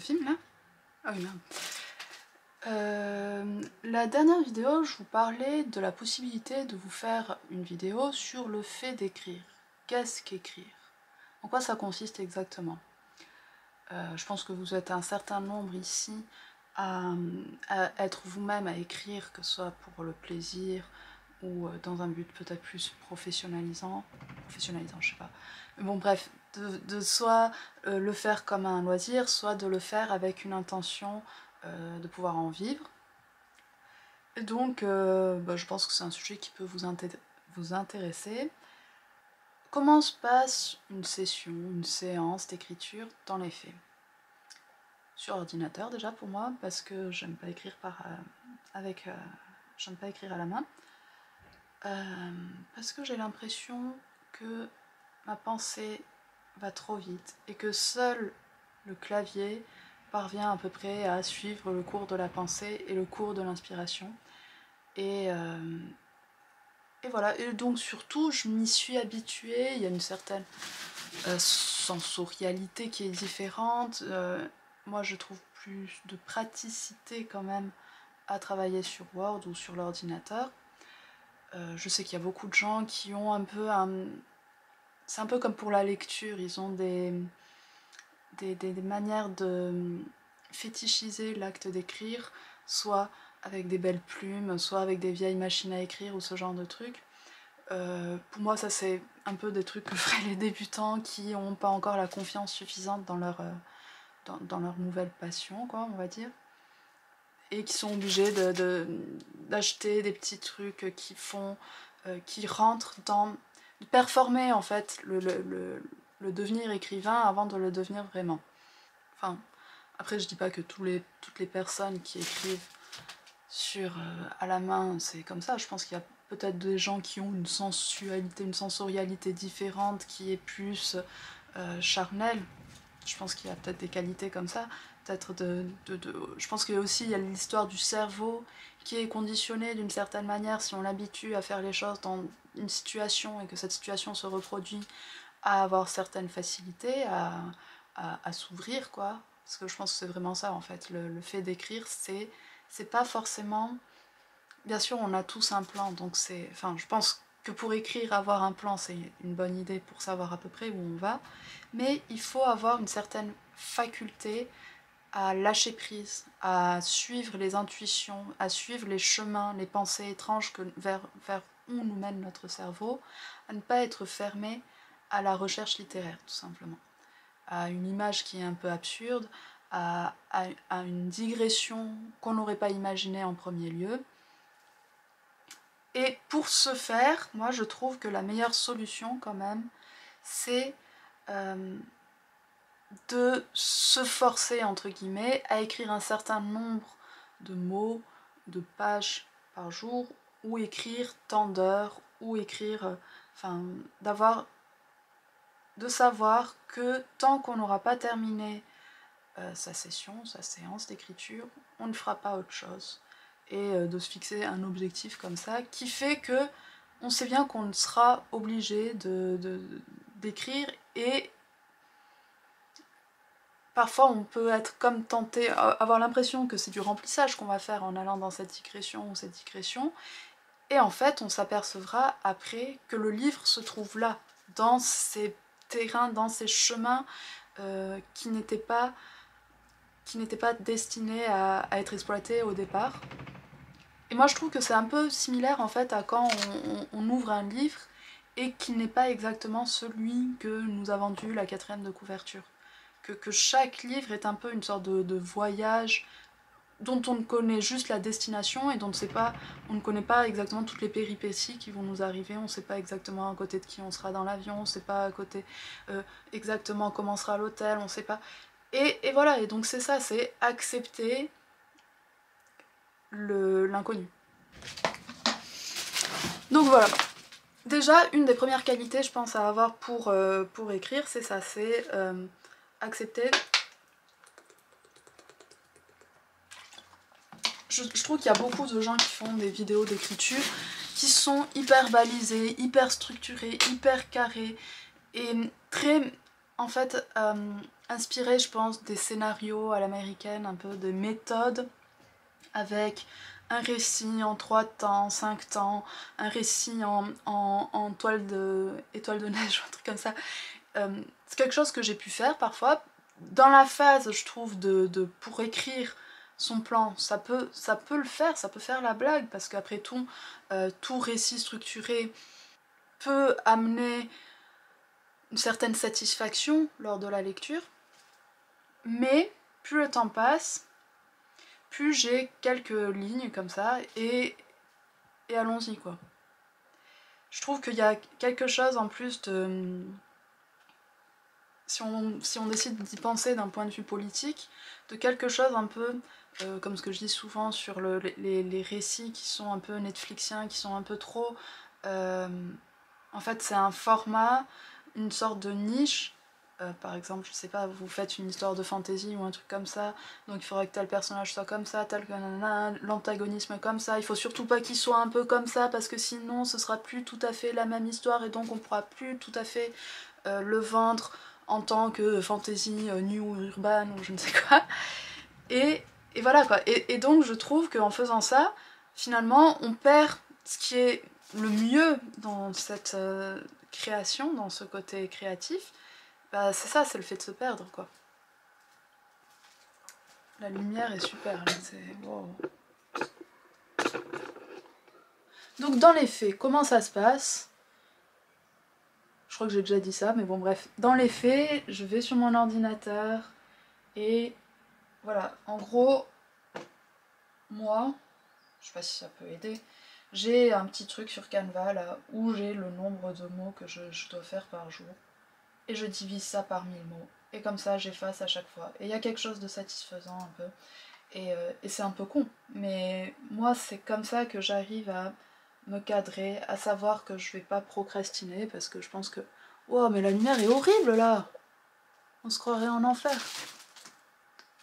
Ça filme là Ah oui. Euh, la dernière vidéo, je vous parlais de la possibilité de vous faire une vidéo sur le fait d'écrire. Qu'est-ce qu'écrire? En quoi ça consiste exactement? Euh, Je pense que vous êtes un certain nombre ici à, être vous-même à écrire, que ce soit pour le plaisir ou euh, dans un but peut-être plus professionnalisant. Professionnalisant, je sais pas. Bon, bref, de, soit le faire comme un loisir, soit de le faire avec une intention euh, de pouvoir en vivre. Et donc, euh, bah, je pense que c'est un sujet qui peut vous, vous intéresser. Comment se passe une session, une séance d'écriture dans les faits? Sur ordinateur déjà pour moi, parce que j'aime pas écrire par, euh, avec, j'aime pas écrire à la main. Parce que j'ai l'impression que ma pensée va trop vite et que seul le clavier parvient à peu près à suivre le cours de la pensée et le cours de l'inspiration. Et, euh, et voilà, et donc surtout je m'y suis habituée, il y a une certaine euh, sensorialité qui est différente. Euh, moi je trouve plus de praticité quand même à travailler sur Word ou sur l'ordinateur. Je sais qu'il y a beaucoup de gens qui ont un peu un... C'est un peu comme pour la lecture, ils ont des, des, manières de fétichiser l'acte d'écrire, soit avec des belles plumes, soit avec des vieilles machines à écrire ou ce genre de trucs. Euh, pour moi, ça c'est un peu des trucs que feraient les débutants qui n'ont pas encore la confiance suffisante dans leur, euh, dans, leur nouvelle passion, quoi, on va dire. Et qui sont obligés d'acheter de, des petits trucs qui font, euh, qui rentrent dans, performer en fait le, le devenir écrivain avant de le devenir vraiment. Enfin, après je dis pas que tous les, toutes les personnes qui écrivent sur euh, à la main c'est comme ça, je pense qu'il y a peut-être des gens qui ont une sensualité, une sensorialité différente qui est plus euh, charnelle. Je pense qu'il y a peut-être des qualités comme ça. Peut-être de, de, Je pense qu'il y a aussi l'histoire du cerveau qui est conditionné d'une certaine manière si on l'habitue à faire les choses dans une situation et que cette situation se reproduit à avoir certaines facilités, à, à, s'ouvrir, quoi. Parce que je pense que c'est vraiment ça, en fait. Le, fait d'écrire, c'est c'est pas forcément... Bien sûr, on a tous un plan, donc c'est... Enfin, je pense que pour écrire, avoir un plan, c'est une bonne idée pour savoir à peu près où on va. Mais il faut avoir une certaine faculté à lâcher prise, à suivre les intuitions, à suivre les chemins, les pensées étranges que, vers, vers où nous mène notre cerveau, à ne pas être fermé à la recherche littéraire, tout simplement. À une image qui est un peu absurde, à, une digression qu'on n'aurait pas imaginée en premier lieu. Et pour ce faire, moi je trouve que la meilleure solution quand même, c'est euh, de se forcer, entre guillemets, à écrire un certain nombre de mots, de pages par jour, ou écrire tant d'heures, ou écrire, enfin, d'avoir de savoir que tant qu'on n'aura pas terminé euh, sa session, sa séance d'écriture, on ne fera pas autre chose. Et euh, de se fixer un objectif comme ça qui fait que on sait bien qu'on sera obligé d'écrire de, et parfois on peut être comme tenté, avoir l'impression que c'est du remplissage qu'on va faire en allant dans cette digression ou cette digression, et en fait on s'apercevra après que le livre se trouve là, dans ces terrain, dans ces chemins euh, qui n'étaient pas qui n'étaient pas destinés à, être exploités au départ. Et moi je trouve que c'est un peu similaire en fait à quand on, ouvre un livre et qu'il n'est pas exactement celui que nous a vendu la quatrième de couverture. Que, que, chaque livre est un peu une sorte de, voyage dont on connaît juste la destination et dont on, sait pas, on ne connaît pas exactement toutes les péripéties qui vont nous arriver, on ne sait pas exactement à côté de qui on sera dans l'avion, on ne sait pas à côté euh, exactement comment sera l'hôtel, on ne sait pas... Et, et, voilà, et donc c'est ça, c'est accepter l'inconnu. Donc voilà. Déjà, une des premières qualités, je pense, à avoir pour, euh, pour écrire, c'est ça, c'est euh, accepter je, trouve qu'il y a beaucoup de gens qui font des vidéos d'écriture qui sont hyper balisées, hyper structurées, hyper carrées et très en fait euh, inspiré, je pense, des scénarios à l'américaine, un peu de méthodes, avec un récit en trois temps, cinq temps, un récit en, toile de étoile de neige, un truc comme ça. Euh, c'est quelque chose que j'ai pu faire parfois. Dans la phase, je trouve, de, pour écrire son plan, ça peut, ça peut le faire, ça peut faire la blague, parce qu'après tout, euh, tout récit structuré peut amener une certaine satisfaction lors de la lecture. Mais plus le temps passe, plus j'ai quelques lignes comme ça et, et allons-y quoi. Je trouve qu'il y a quelque chose en plus de... Si on, si on décide d'y penser d'un point de vue politique, de quelque chose un peu, euh, comme ce que je dis souvent sur les, récits qui sont un peu netflixiens, qui sont un peu trop... Euh, en fait c'est un format, une sorte de niche. Euh, par exemple, je sais pas, vous faites une histoire de fantasy ou un truc comme ça, donc il faudrait que tel personnage soit comme ça, tel l'antagonisme comme ça, il faut surtout pas qu'il soit un peu comme ça, parce que sinon ce sera plus tout à fait la même histoire et donc on pourra plus tout à fait le vendre en tant que fantasy euh, new ou urbaine ou je ne sais quoi. Et, voilà quoi. Et, donc je trouve qu'en faisant ça, finalement on perd ce qui est le mieux dans cette création, dans ce côté créatif, bah c'est ça, c'est le fait de se perdre quoi. La lumière est super, c'est... Donc dans les faits, comment ça se passe? Crois que j'ai déjà dit ça, mais bon bref. Dans les faits, je vais sur mon ordinateur et voilà, en gros, moi, je sais pas si ça peut aider, j'ai un petit truc sur Canva là où j'ai le nombre de mots que je dois faire par jour et je divise ça par 1000 mots. Et comme ça, j'efface à chaque fois. Et il y a quelque chose de satisfaisant un peu. Euh, et, c'est un peu con. Mais moi, c'est comme ça que j'arrive à me cadrer, à savoir que je vais pas procrastiner parce que je pense que. Oh, mais la lumière est horrible là On se croirait en enfer.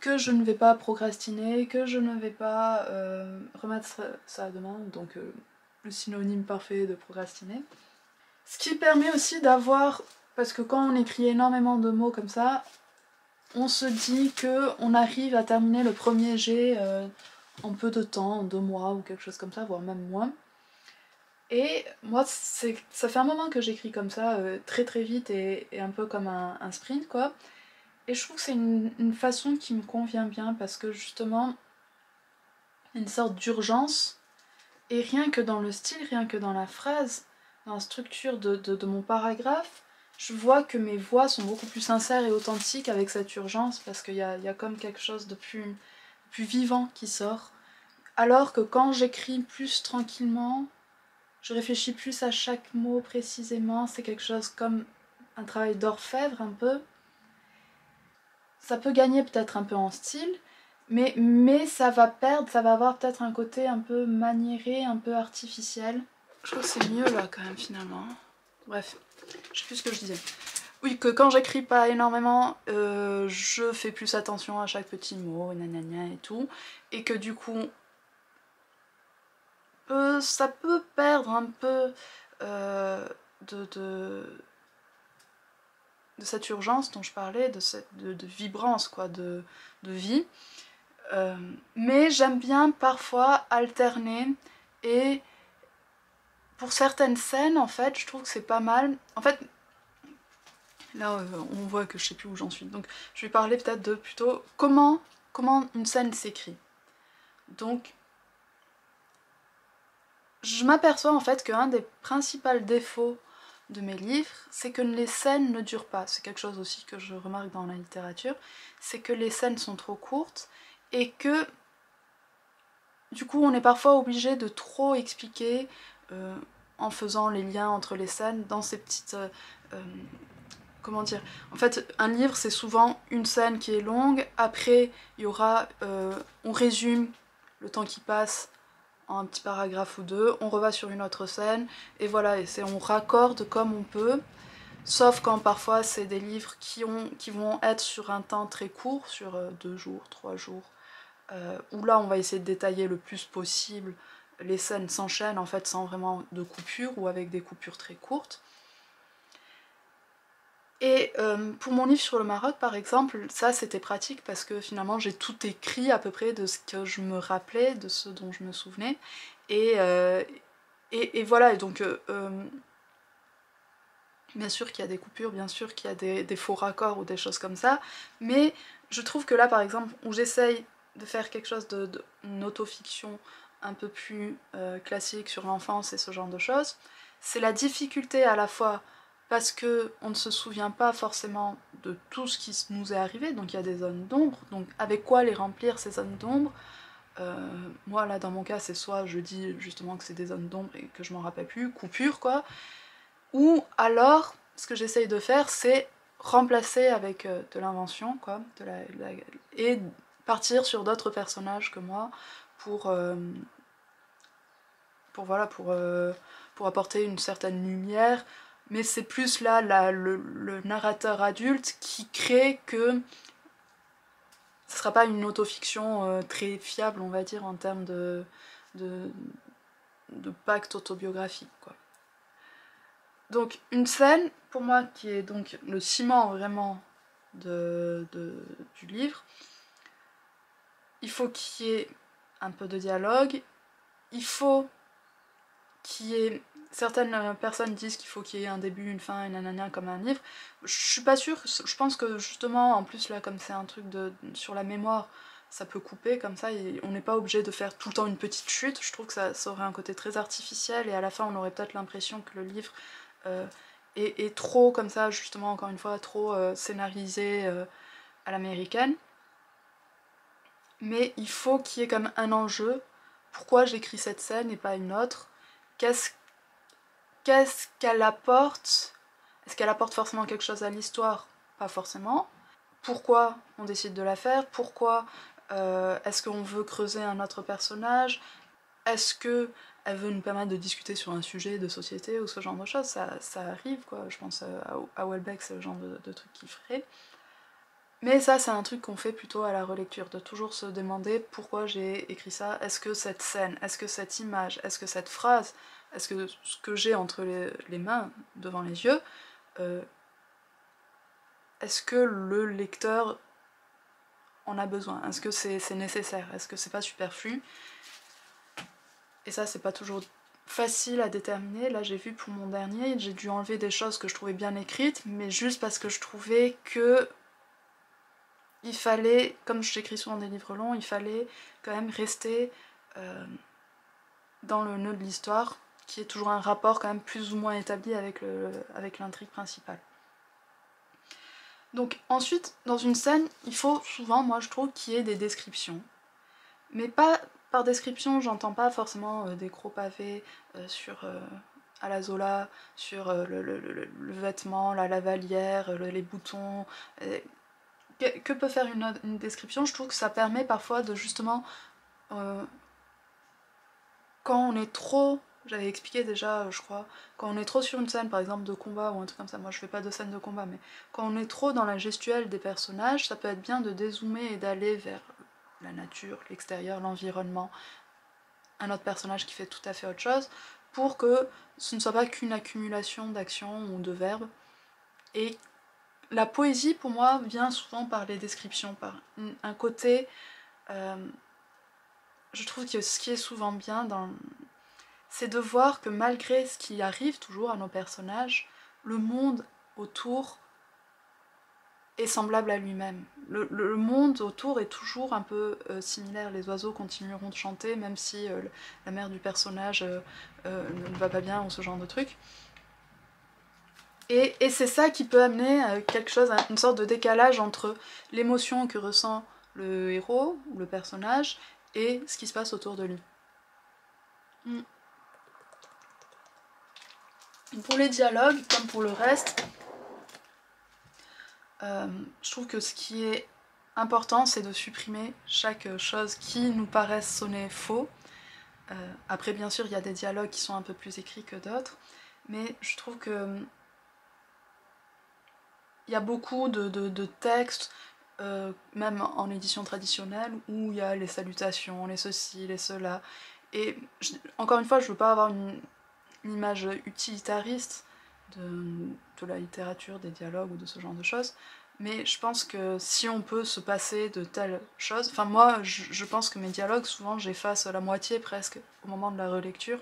Que je ne vais pas procrastiner, que je ne vais pas euh, remettre ça à demain, donc euh, le synonyme parfait de procrastiner. Ce qui permet aussi d'avoir parce que quand on écrit énormément de mots comme ça, on se dit que on arrive à terminer le premier jet euh, en peu de temps, en deux mois ou quelque chose comme ça, voire même moins. Et moi, ça fait un moment que j'écris comme ça, euh, très très vite et, un peu comme un, sprint quoi. Et je trouve que c'est une, façon qui me convient bien parce que justement, une sorte d'urgence, et rien que dans le style, rien que dans la phrase, dans la structure de, mon paragraphe, je vois que mes voix sont beaucoup plus sincères et authentiques avec cette urgence parce qu'il y a, y a, comme quelque chose de plus vivant qui sort. Alors que quand j'écris plus tranquillement, je réfléchis plus à chaque mot précisément, c'est quelque chose comme un travail d'orfèvre un peu. Ça peut gagner peut-être un peu en style, mais, mais ça va perdre, ça va avoir peut-être un côté un peu maniéré, un peu artificiel. Je trouve que c'est mieux là quand même finalement. Bref, je sais plus ce que je disais. Oui, que quand j'écris pas énormément, euh, je fais plus attention à chaque petit mot, nanana et tout. Et que du coup, euh, ça peut perdre un peu euh, de, cette urgence dont je parlais, de cette de, vibrance, quoi, de, vie. mais j'aime bien parfois alterner et pour certaines scènes, en fait, je trouve que c'est pas mal. En fait, là, euh, on voit que je sais plus où j'en suis. Donc, je vais parler peut-être de plutôt comment, comment une scène s'écrit. Donc, je m'aperçois en fait qu'un des principaux défauts de mes livres, c'est que les scènes ne durent pas. C'est quelque chose aussi que je remarque dans la littérature. C'est que les scènes sont trop courtes et que du coup on est parfois obligé de trop expliquer euh, en faisant les liens entre les scènes dans ces petites... Euh, euh, comment dire? En fait, un livre, c'est souvent une scène qui est longue, après, il y aura... on résume le temps qui passe petit paragraphe ou deux, on reva sur une autre scène, et voilà, et on raccorde comme on peut, sauf quand parfois c'est des livres qui, ont, qui vont être sur un temps très court, sur deux jours, trois jours, où là on va essayer de détailler le plus possible les scènes s'enchaînent en fait sans vraiment de coupure ou avec des coupures très courtes. Et euh, pour mon livre sur le Maroc, par exemple, ça c'était pratique parce que finalement j'ai tout écrit à peu près de ce que je me rappelais, de ce dont je me souvenais. Et, euh, et, voilà, et donc euh, bien sûr qu'il y a des coupures, bien sûr qu'il y a des, faux raccords ou des choses comme ça, mais je trouve que là par exemple où j'essaye de faire quelque chose de, autofiction un peu plus classique sur l'enfance et ce genre de choses, c'est la difficulté à la fois parce que on ne se souvient pas forcément de tout ce qui nous est arrivé, donc il y a des zones d'ombre, donc avec quoi les remplir ces zones d'ombre? Euh, Moi là dans mon cas c'est soit je dis justement que c'est des zones d'ombre et que je m'en rappelle plus, coupure quoi, ou alors ce que j'essaye de faire c'est remplacer avec euh, de l'invention quoi, de la, et partir sur d'autres personnages que moi pour, euh, pour voilà pour, pour apporter une certaine lumière mais c'est plus là le, narrateur adulte qui crée que ce sera pas une autofiction euh, très fiable, on va dire, en termes de, pacte autobiographique. Donc une scène, pour moi, qui est donc le ciment vraiment du livre, il faut qu'il y ait un peu de dialogue, il faut qu'il y ait certaines euh, personnes disent qu'il faut qu'il y ait un début, une fin et nanana comme un livre. Je suis pas sûre, je pense que justement, en plus là, comme c'est un truc de, sur la mémoire, ça peut couper comme ça, on n'est pas obligé de faire tout le temps une petite chute. Je trouve que ça, aurait un côté très artificiel, et à la fin, on aurait peut-être l'impression que le livre euh, est, trop, comme ça, justement, encore une fois, trop euh, scénarisé à l'américaine. Mais il faut qu'il y ait comme un enjeu. Pourquoi j'écris cette scène et pas une autre? Qu'est-ce qu'est-ce qu'elle apporte? Est-ce qu'elle apporte forcément quelque chose à l'histoire? Pas forcément. Pourquoi on décide de la faire? Pourquoi euh, est-ce qu'on veut creuser un autre personnage? Est-ce que elle veut nous permettre de discuter sur un sujet de société ou ce genre de choses? Ça, arrive quoi, je pense euh, à, Welbeck c'est le genre de, de truc qu'il ferait. Mais ça c'est un truc qu'on fait plutôt à la relecture, de toujours se demander pourquoi j'ai écrit ça, est-ce que cette scène, est-ce que cette image, est-ce que cette phrase? Est-ce que ce que j'ai entre les, mains, devant les yeux, euh, est-ce que le lecteur en a besoin? Est-ce que c'est nécessaire? Est-ce que c'est pas superflu? Et ça, c'est pas toujours facile à déterminer. Là, j'ai vu pour mon dernier, j'ai dû enlever des choses que je trouvais bien écrites, mais juste parce que je trouvais que il fallait, comme j'écris souvent des livres longs, il fallait quand même rester euh, dans le nœud de l'histoire qui est toujours un rapport quand même plus ou moins établi avec l'intrigue principale. Donc ensuite, dans une scène, il faut souvent, moi je trouve, qu'il y ait des descriptions. Mais pas par description, j'entends pas forcément euh, des gros pavés euh, sur euh, à la Zola, sur le, vêtement, la lavalière, les boutons. Que, peut faire une, description? Je trouve que ça permet parfois de justement, quand on est trop j'avais expliqué déjà, euh, je crois, quand on est trop sur une scène, par exemple de combat ou un truc comme ça, moi je fais pas de scène de combat, mais quand on est trop dans la gestuelle des personnages, ça peut être bien de dézoomer et d'aller vers la nature, l'extérieur, l'environnement, un autre personnage qui fait tout à fait autre chose, pour que ce ne soit pas qu'une accumulation d'actions ou de verbes. Et la poésie, pour moi, vient souvent par les descriptions, par un côté... Euh, je trouve que ce qui est souvent bien dans, c'est de voir que malgré ce qui arrive toujours à nos personnages, le monde autour est semblable à lui-même. Le, monde autour est toujours un peu euh, similaire, les oiseaux continueront de chanter même si euh, la mère du personnage euh, ne va pas bien ou ce genre de truc. Et, c'est ça qui peut amener quelque chose, une sorte de décalage entre l'émotion que ressent le héros, ou le personnage, et ce qui se passe autour de lui. Mm. Pour les dialogues, comme pour le reste, euh, je trouve que ce qui est important, c'est de supprimer chaque chose qui nous paraisse sonner faux. Euh, après, bien sûr, il y a des dialogues qui sont un peu plus écrits que d'autres, mais je trouve que il y a beaucoup de, textes, euh, même en édition traditionnelle, où il y a les salutations, les ceci, les cela. Et encore une fois, je veux pas avoir une, image utilitariste, de, la littérature, des dialogues ou de ce genre de choses. Mais je pense que si on peut se passer de telles choses, enfin moi je, pense que mes dialogues, souvent j'efface la moitié presque au moment de la relecture.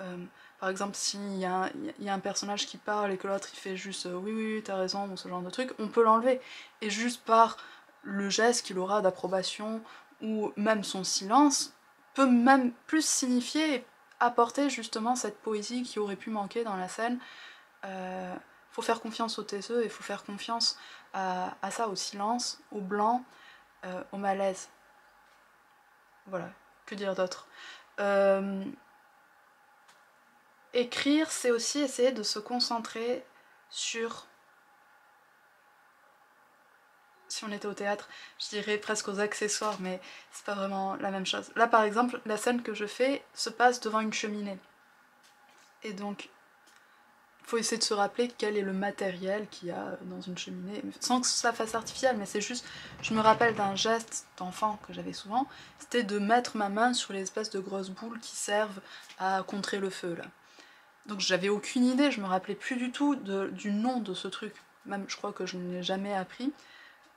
Euh, par exemple, s'il y, a, un personnage qui parle et que l'autre il fait juste euh, oui, oui, t'as raison, ou ce genre de truc, on peut l'enlever. Et juste par le geste qu'il aura d'approbation ou même son silence, peut même plus signifier apporter justement cette poésie qui aurait pu manquer dans la scène. Euh, faut faire confiance au taiseux et faut faire confiance à, ça, au silence, au blanc, euh, au malaise. Voilà, que dire d'autre? Euh, Écrire, c'est aussi essayer de se concentrer sur si on était au théâtre, je dirais presque aux accessoires, mais c'est pas vraiment la même chose. Là par exemple, la scène que je fais se passe devant une cheminée. Et donc, il faut essayer de se rappeler quel est le matériel qu'il y a dans une cheminée, sans que ça fasse artificiel, mais c'est juste, je me rappelle d'un geste d'enfant que j'avais souvent, c'était de mettre ma main sur les espèces de grosses boules qui servent à contrer le feu. Donc j'avais aucune idée, je me rappelais plus du tout du nom de ce truc, même je crois que je ne l'ai jamais appris.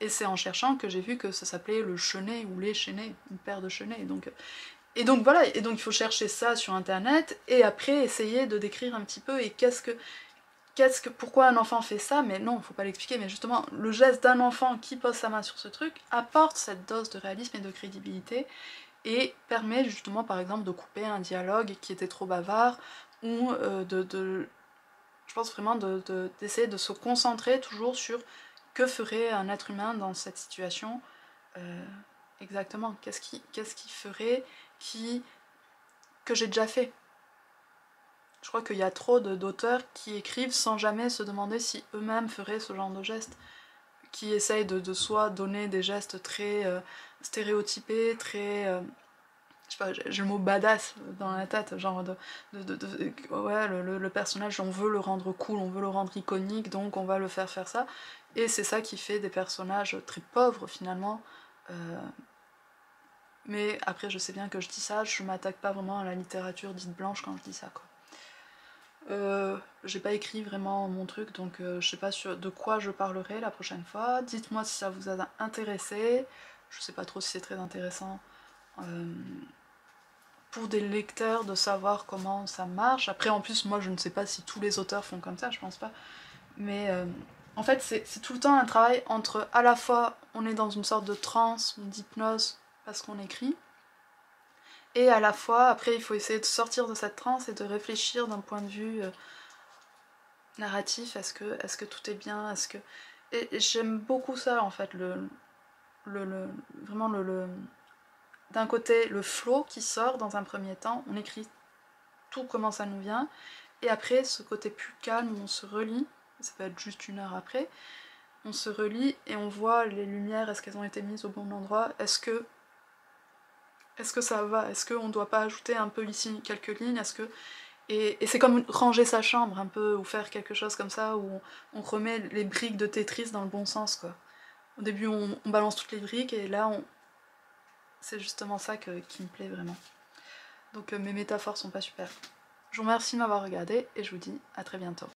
Et c'est en cherchant que j'ai vu que ça s'appelait le chenet ou les chenets, une paire de chenets. Donc, et donc voilà, et donc il faut chercher ça sur internet et après essayer de décrire un petit peu et qu'est-ce que, qu'est-ce que, pourquoi un enfant fait ça, mais non, faut pas l'expliquer, mais justement le geste d'un enfant qui pose sa main sur ce truc apporte cette dose de réalisme et de crédibilité et permet justement par exemple de couper un dialogue qui était trop bavard ou euh, de, je pense vraiment d'essayer de, de se concentrer toujours sur que ferait un être humain dans cette situation euh, Exactement, qu'est-ce qui, qui ferait que j'ai déjà fait? Je crois qu'il y a trop d'auteurs qui écrivent sans jamais se demander si eux-mêmes feraient ce genre de geste, qui essayent de, de soi donner des gestes très euh, stéréotypés, très... Euh, je sais pas, j'ai le mot badass dans la tête, genre de, ouais, le, le, personnage, on veut le rendre cool, on veut le rendre iconique, donc on va le faire faire ça. Et c'est ça qui fait des personnages très pauvres finalement. Euh, mais après, je sais bien que je dis ça, je m'attaque pas vraiment à la littérature dite blanche quand je dis ça. quoi. Euh, j'ai pas écrit vraiment mon truc, donc euh, je sais pas sur de quoi je parlerai la prochaine fois. Dites-moi si ça vous a intéressé. Je sais pas trop si c'est très intéressant pour des lecteurs de savoir comment ça marche. Après, en plus, moi je ne sais pas si tous les auteurs font comme ça, je pense pas. Mais en fait, c'est tout le temps un travail entre à la fois on est dans une sorte de transe d'hypnose parce qu'on écrit, et à la fois après il faut essayer de sortir de cette transe et de réfléchir d'un point de vue euh, narratif, est-ce que, est que tout est bien, est-ce que... Et, j'aime beaucoup ça en fait, le, le, vraiment le... d'un côté le flow qui sort dans un premier temps, on écrit tout comment ça nous vient, et après ce côté plus calme où on se relie, ça peut être juste une heure après, on se relie et on voit les lumières, est-ce qu'elles ont été mises au bon endroit, est-ce que est-ce que ça va, est-ce qu'on doit pas ajouter un peu ici quelques lignes, est-ce que... Et, c'est comme ranger sa chambre un peu, ou faire quelque chose comme ça, où on, remet les briques de Tetris dans le bon sens quoi. Au début on, balance toutes les briques et là on... c'est justement ça qui me plaît vraiment. Donc euh, mes métaphores sont pas super. Je vous remercie de m'avoir regardé et je vous dis à très bientôt.